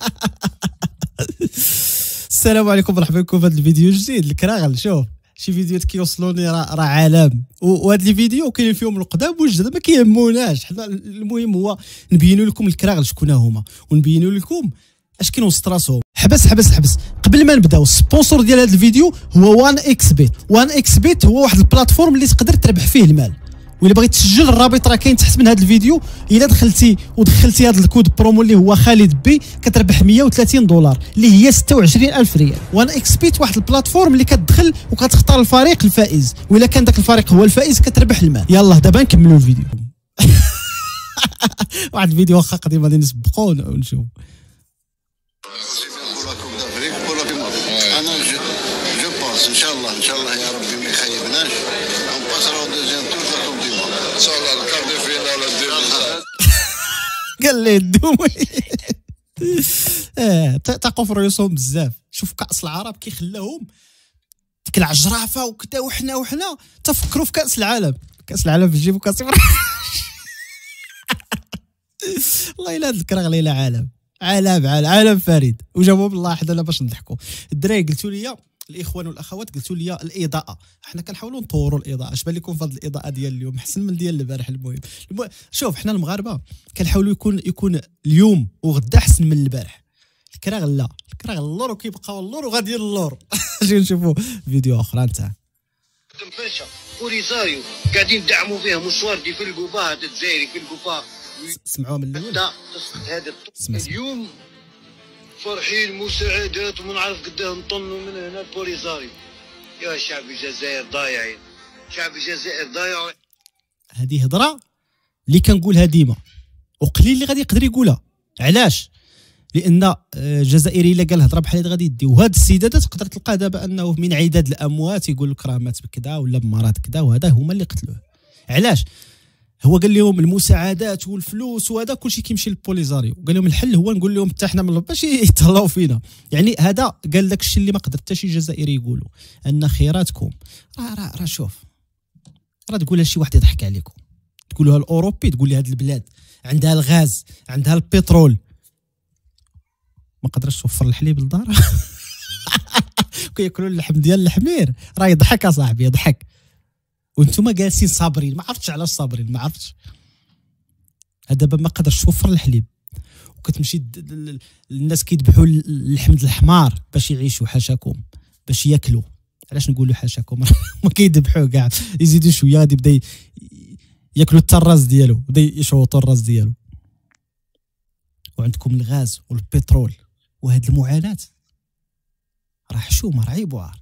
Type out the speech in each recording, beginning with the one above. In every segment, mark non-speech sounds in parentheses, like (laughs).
(laughs) السلام عليكم مرحبا بكم في هذا الفيديو الجديد الكراغل شوف شي فيديوهات كيوصلوني راه راه عالم. وهاد لي فيديو كاينين فيهم القدام والجداد ما كيهموناش. حنا المهم هو نبينوا لكم الكراغل شكون هما ونبينوا لكم اش كاين وسط راسهم. حبس حبس حبس. قبل ما نبداو ال sponsor ديال هذا الفيديو هو وان إكس بيت وان إكس بيت هو واحد ال plateforme اللي تقدر تربح فيه المال. وإلا بغيت تسجل الرابط راه كاين تحت من هذا الفيديو. إلا دخلتي ودخلتي هذا الكود برومو اللي هو خالد بي كتربح 130 دولار اللي هي 26000 ريال. وأن إكسبيت واحد البلاتفورم اللي كتدخل وكتختار الفريق الفائز. وإلا كان ذاك الفريق هو الفائز كتربح المال. يلا دابا نكملوا الفيديو. (laughs) واحد الفيديو واخا قديم غادي نسبقوا ونشوف أنا جو ان شاء قال لي الدومي (laughs) آه تاقوا في رؤوسهم بزاف. شوف كأس العرب كي خلاهم ديك العجرافة وكذا وحنا وحنا. تفكروا في كأس العالم. كأس العالم في جيبو كأس والله (laughs) إلا هاد الكره غليله عالم. عالم عالم عالم فريد وجابوا بالله حدنا باش نضحكوا. الدراري قلتوا لي الإخوان والأخوات قلتوا لي الإضاءة. حنا كنحاولوا نطوروا الإضاءة. اش بان لكم في هذه الإضاءة ديال اليوم؟ احسن من ديال البارح المهم. شوف حنا المغاربة كنحاولوا يكون يكون اليوم وغدا احسن من البارح. الكراغ لا. الكراغ اللور وكيبقاو اللور وغادي اللور (laughs) أجي نشوفوا فيديو أخرى. نتاع باشا وريزاريو قاعدين يدعموا فيها مشواردي في القفا هذا الجزائري في القفا سمعوها من الأول؟ هذا اليوم فرحين مساعدات وما نعرف قداه نطنوا من هنا بوليزاري يا شعب الجزائر ضايعين. شعب الجزائر ضايع هذه هضرة اللي كنقولها ديما. وقليل اللي غادي يقدر يقولها. علاش؟ لأن الجزائري إلا قال هضرة بحال هذه غادي يدي وهاد السيدات تقدر تلقى دابا أنه من عداد الأموات يقول لك راه مات بكذا ولا بمرض كذا وهذا هما اللي قتلوه. علاش؟ هو قال لهم المساعدات والفلوس وهذا كل شيء كيمشي للبوليزاريو. قال لهم الحل هو نقول لهم حتى حنا باش يتهلاو فينا. يعني هذا قال داك الشيء اللي ما قدر حتى شي جزائري يقولوا أن خيراتكم. راه راه راه شوف. راه تقولها شي واحد يضحك عليكم. تقولوها الأوروبي تقول لي هذه البلاد عندها الغاز عندها البترول. ما قدرش توفر الحليب لدارها. (laughs) كياكلوا اللحم ديال الحمير. راه يضحك اصاحبي يضحك. وأنتم جالسين صابرين. ما عرفتش علاش صابرين ما عرفتش. دابا ما قدرش توفر الحليب. وكتمشي الناس كيذبحوا اللحم الحمار باش يعيشوا حاشاكم باش ياكلوا. علاش نقولوا حاشاكم (laughs) ما كيذبحوه كاع. يزيدوا شوية غادي يبدا ياكلوا حتى الراس ديالو بدا يشوطوا الراس ديالو. وعندكم الغاز والبترول وهاد المعاناة. راه حشومه راه عيب وعار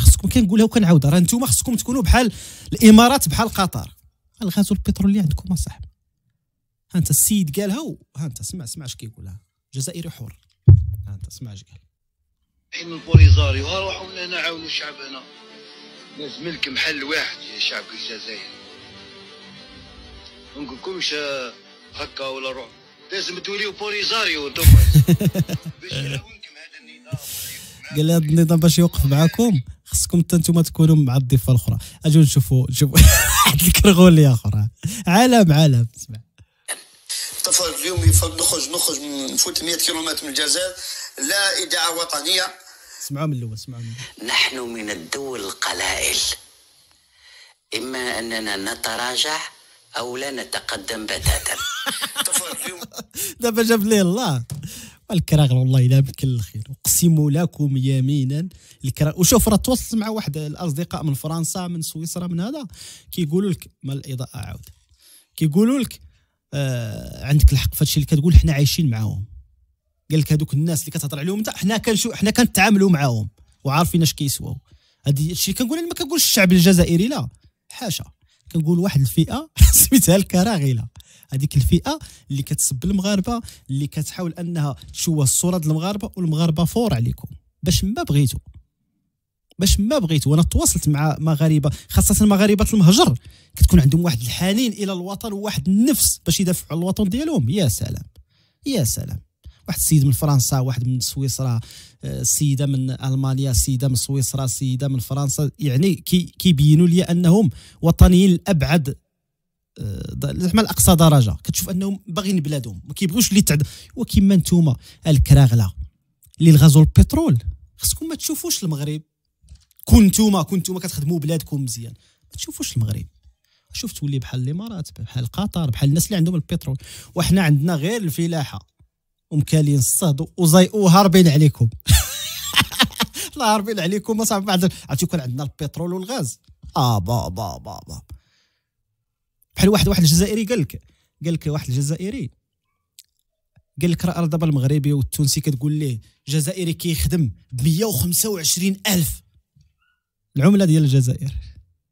خصكم كنقولها وكنعاودها. راه أنتم خصكم تكونوا بحال الإمارات بحال قطر. الغاز والبترول اللي عندكم اصاحبي ها انت السيد قالها ها انت سمع سمع اش كيقولها. جزائري حر. ها انت سمع اش قال. حين البوليزاريو روحوا من هنا عاونوا شعبنا. لازم لكم حل واحد يا شعب الجزائر. ما نقولكمش هكا ولا روح. لازم توليو بوليزاريو أنتم (laughs) باش يعاونكم هذا النظام. قال هذا النظام باش يوقف معاكم. خصكم حتى أنتم تكونوا مع الضفة الأخرى. اجوا نشوفوا نشوفوا (laughs) واحد الكرغوليه أخرى عالم عالم. اسمع. طفل اليوم نخرج نخرج نفوت 100 كيلومتر من الجزائر. لا اذاعه وطنية. اسمعوا من الأول اسمعوا من نحن من الدول القلائل. إما أننا نتراجع أو لا نتقدم بتاتا (laughs) دابا جاب ليه الله. الكراغ والله الا يمكن الخير. اقسم لكم يمينا. الكراغ وشوف راه تواصلت مع واحد الأصدقاء من فرنسا من سويسرا من هذا كيقولوا لك ما الإضاءة عاود. كيقولوا لك آه عندك الحق في الشيء اللي كتقول حنا عايشين معاهم. قال لك هذوك الناس اللي كتهضر عليهم انت حنا كنشو حنا كنتعاملوا معاهم وعارفين اش كيسواو. هذا الشيء كنقول ما كنقولش الشعب الجزائري لا. حاشا. كنقول واحد الفئة (laughs) سميتها الكراغله هذيك الفئة اللي كتسب المغاربة اللي كتحاول أنها تشوه الصورة ديال المغاربة والمغاربة فور عليكم. باش ما بغيتو. باش ما بغيتو. وأنا تواصلت مع مغاربة خاصة مغاربة المهجر. كتكون عندهم واحد الحنين إلى الوطن وواحد النفس باش يدافعوا على الوطن ديالهم. يا سلام. يا سلام. واحد السيد من فرنسا واحد من سويسرا آه، سيدة من ألمانيا سيدة من سويسرا سيدة من فرنسا. يعني كي كيبينوا لي أنهم وطنيين لابعد آه، د- زعما لأقصى درجة. كتشوف أنهم باغيين بلادهم ما كيبغيوش اللي تعد وكيما نتوما الكراغلة اللي الغاز والبترول خصكم ما تشوفوش المغرب. كون نتوما كون نتوما كتخدموا بلادكم مزيان. ما تشوفوش المغرب. شوف تولي بحال الإمارات بحال قطر بحال الناس اللي عندهم البترول. وحنا عندنا غير الفلاحة. ومكالين الصهد وزي وهاربين عليكم. (laughs) الله هاربين عليكم صاحبي بعد. عرفتي كون عندنا البترول والغاز. آه با با با با. بحال واحد واحد الجزائري قال لك قال لك واحد الجزائري. قال لك راه دابا المغربي والتونسي كتقول ليه جزائري كيخدم ب 125 ألف. العملة ديال الجزائر.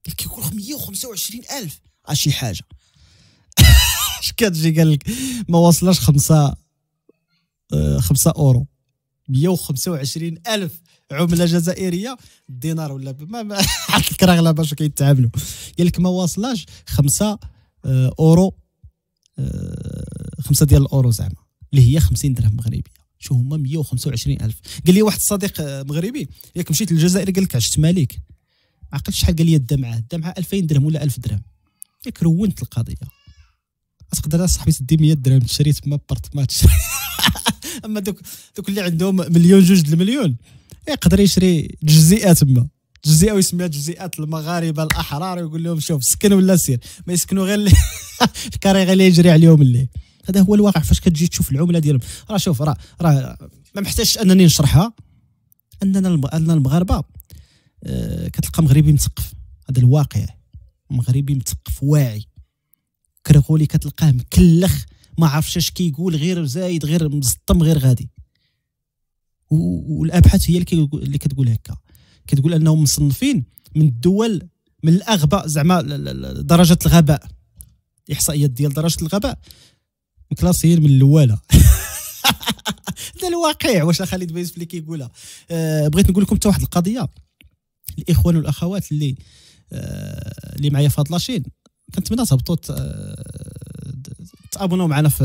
قال لك يقول 125 ألف. آه شي حاجة. (laughs) اش كتجي؟ قال لك ما خمسة آه، خمسة أورو. 125 ألف. عملة جزائرية. الدينار ولا ما حط الكراغله باش كيتعاملوا. قال لك ما واصلاش خمسة آه، أورو آه، خمسة ديال الأورو زعما اللي هي 50 درهم مغربية. شو هما؟ 125 ألف. قال لي واحد الصديق آه، مغربي ياك مشيت للجزائر قال لك عشت مالك ما عقلتش شحال قال لي دا معاه معاه 2000 درهم ولا 1000 درهم. ياك رونت القضية. تقدر صاحبي تدي 100 درهم تشري تما appartement تشري. (laughs) أما دوك دوك اللي عندهم مليون جوج المليون يقدر يشري جزيئات تما. جزيئه ويسميها جزيئات المغاربة الأحرار ويقول لهم شوف سكن ولا سير؟ ما يسكنوا غير الكاري (laughs) اللي يجري عليهم الليل هذا هو الواقع. فاش كتجي تشوف العملة ديالهم؟ راه شوف راه راه ما محتاجش أنني نشرحها. أننا أننا المغاربة آه، كتلقى مغربي مثقف. هذا الواقع. مغربي مثقف واعي. كرغولي كتلقاه مكلخ ما عرفش اش كيقول غير زايد غير مزطم غير غادي. والأبحاث هي اللي كتقول هكا. كتقول أنهم مصنفين من الدول من الاغبى زعما درجة الغباء الاحصائيات ديال درجة الغباء. مكلاسيين من الاولى (laughs) هذا الواقع واش خالد بيوسف اللي كيقولها. أه بغيت نقول لكم حتى واحد القضية. الإخوان والأخوات اللي أه اللي معايا في هاد la chaîne. كنتمنى تهبطوا آه، تابوناو معنا في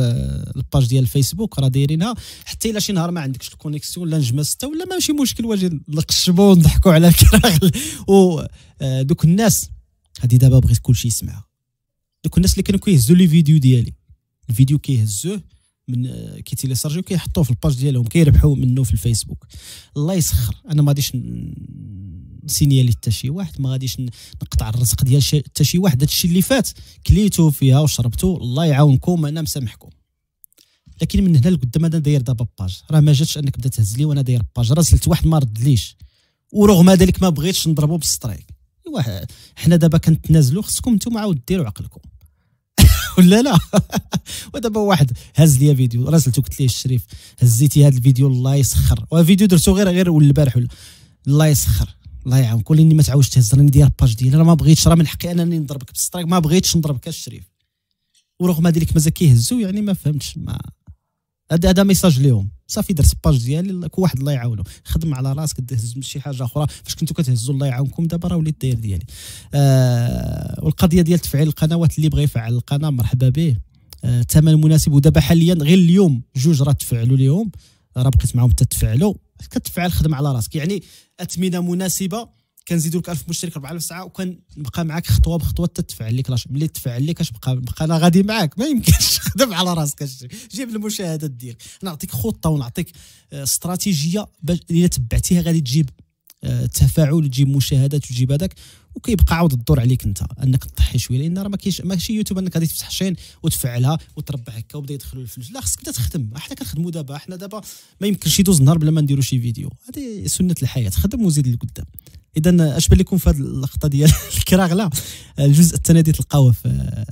ال page ديال الفيسبوك راه دايرينها. حتى إلا شي نهار ما عندكش ال connexion لا نجمه سته ولا ماشي مشكل واجي نقشبوا ونضحكوا على الكراغل. ودوك الناس هذه دابا بغيت كلشي يسمعها. دوك الناس اللي كانوا كيهزوا لي فيديو ديالي. الفيديو كيهزوه من آه، كيتيليسارجيو كيحطوه في ال page ديالهم كيربحوا منه في الفيسبوك. الله يسخر. أنا ما غاديش نسينيالي حتى شي واحد ما غاديش نقطع الرزق ديال حتى شي واحد. هادشي اللي فات كليتو فيها وشربتو الله يعاونكم أنا مسامحكم. لكن من هنا لقدام أنا داير دابا page راه ما جاتش أنك بدا تهز لي وأنا داير page راسلت واحد ما ردليش ورغم ذلك ما بغيتش نضربو بال strike. إيوا حنا دابا كنتنازلوا خصكم نتوما عاود ديروا عقلكم. (laughs) ولا لا؟ (laughs) ودابا واحد هز لي فيديو. راسلته قلت ليه الشريف هزيتي هذا الفيديو الله يسخر. وفيديو درتو غير غير البارح ولا الله يسخر. الله يعاونك وليني ما تعاودش تهز راني داير page ديالي. راه ما بغيتش راه من حقي أنني نضربك بال strike. ما بغيتش نضربك الشريف ورغم ذلك مازال كيهزوا يعني ما فهمتش ما هذا هذا message ليهم. صافي درت page ديالي كل واحد الله يعاونه. خدم على راسك تهز من شي حاجة أخرى. فاش كنتو كتهزوا الله يعاونكم. دابا راه وليت داير ديالي. آه والقضية ديال تفعيل القنوات اللي بغى يفعل القناة مرحبا به. آه ثمن مناسب ودابا حاليا غير اليوم جوج راه تفعلوا ليهم راه بقيت معاهم حتى تفعلوا. كتفعل خدم على راسك. يعني اثمنه مناسبة كنزيدوا لك 1000 مشترك 4000 ساعة وكنبقى معاك خطوة بخطوة حتى تفعل لك. لاش ملي تفعل لك اش بقى أنا غادي معاك. ما يمكنش (laughs) خدم على راسك. جيب المشاهدات ديالك نعطيك خطة ونعطيك آه، استراتيجية باش إلا تبعتيها غادي تجيب آه، تفاعل وتجيب مشاهدات وتجيب هذاك وكيبقى عاود الدور عليك انت انك تضحي شوية لأن راه ما كاينش ماشي يوتيوب انك غادي تفتح شين وتفعلها وتربح هكا وبدا يدخلوا الفلوس. لا خصك تبدا تخدم حنا كنخدموا دابا حنا دابا ما يمكنش يدوز نهار بلا ما نديروا شي فيديو. هذه سنة الحياة خدم وزيد لقدام. إذا اش بان لكم في هذه اللقطة ديال (laughs) الكراغله الجزء الثاني غادي تلقاوه في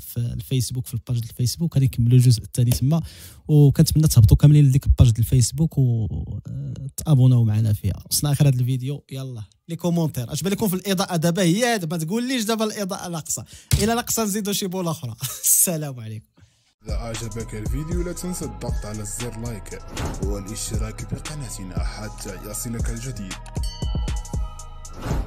في الفيسبوك في ال page ديال الفيسبوك. غادي نكملوا الجزء الثاني تما. وكنتمنى تهبطوا كاملين لديك ال page ديال الفيسبوك وتابوناو معنا فيها وصلنا آخر هذا الفيديو. يلا les commentaires. اش بان لكم في الإضاءة. دابا هي ما تقوليش دابا الإضاءة ناقصة. إلى ناقصة نزيدوا شي بولة أخرى. (laughs) السلام عليكم. إذا أعجبك الفيديو لا تنسى الضغط على زر لايك والإشتراك بقناتنا حتى يصلك الجديد. Thank you.